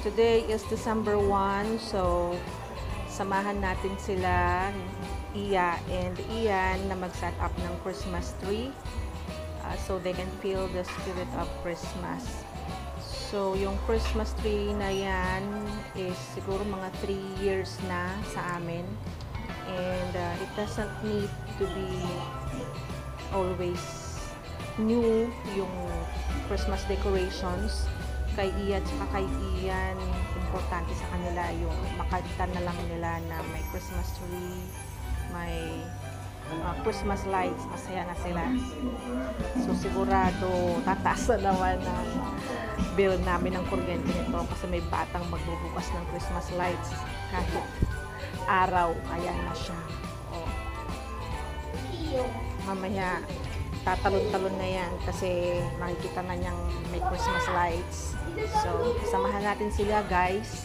today is December 1, so samahan natin sila, Iya and Ian, na mag-set up ng Christmas tree uh, so they can feel the spirit of Christmas. So, yung Christmas tree na yan is siguro mga 3 years na sa amin. And uh, it doesn't need to be always new yung Christmas decorations kay Ian at kay Ian importante sa kanila yung makita na lang nila na may Christmas tree may uh, Christmas lights masaya na sila so sigurado tataas na naman ang bill namin ng kuryente nito kasi may batang magbubukas ng Christmas lights kahit araw ayan na siya oh. mamaya tatalon-talon na yan kasi makikita na niyang may Christmas lights. So, samahan natin sila guys.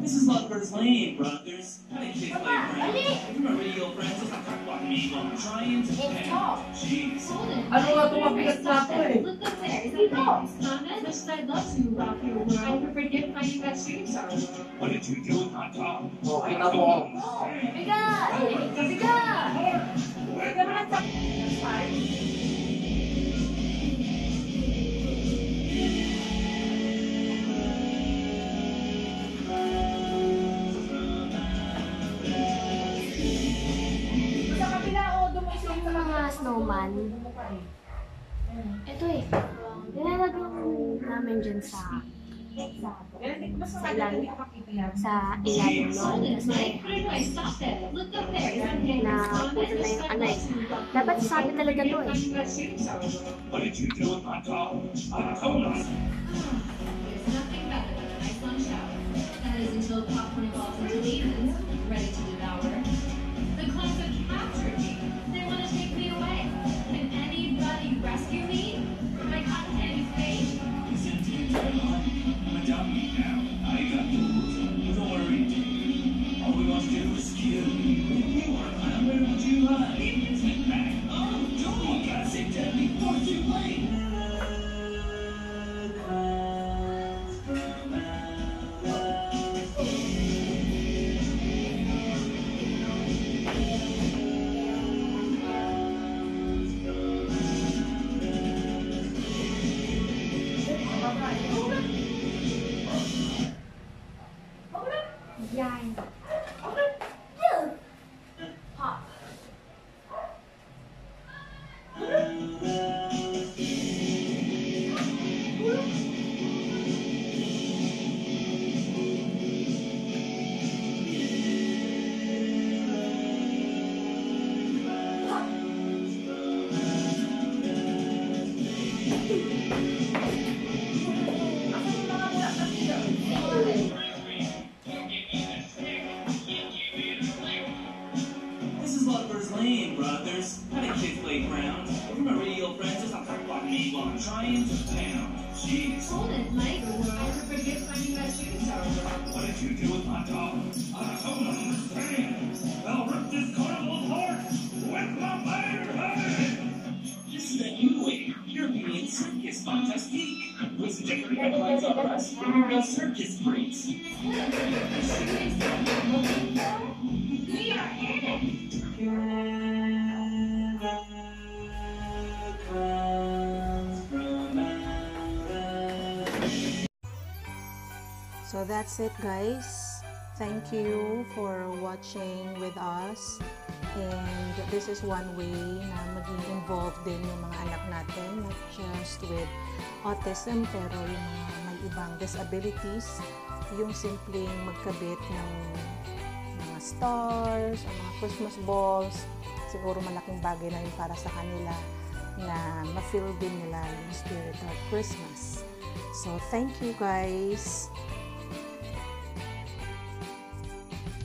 This is Lovebirds Lane, brothers. How did kids play? Ali. You remember old friends? Let's not talk about me I'm trying to It's tall. Jeez. Ano nga itong mabigat na ito eh? Look up there. Is that nice? As much as I'd love to rock your world, I forget finding that shooting star. What did you do with my top? Snowman, ito eh, nilalagay namin dyan sa sa ilalim, sa ilalim nun. Kasi na puto na yung ano eh. Dapat sabi talaga to eh. dài Hot. Thank you. Uh, there's Pennington Playground, Remedial Francis, I'm talking about Elon, Triumph, Pam, jeez. Hold it, Mike. I forget finding that shooting star. What did you do with my dog? I don't understand. I'll rip this carnival apart with my bare hands. This is a new way. European circus fantastique. With different headlines on us, real circus freaks. We are in it. So that's it guys. Thank you for watching with us. And this is one way na maging involved din yung mga anak natin, not just with autism, pero yung mga may ibang disabilities, yung simpleng magkabit ng mga stars, mga Christmas balls, siguro malaking bagay na yun para sa kanila na ma-feel din nila yung spirit of Christmas. So, thank you guys.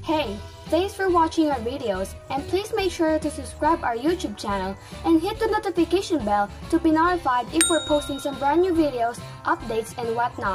Hey, thanks for watching our videos and please make sure to subscribe our YouTube channel and hit the notification bell to be notified if we're posting some brand new videos, updates, and whatnot.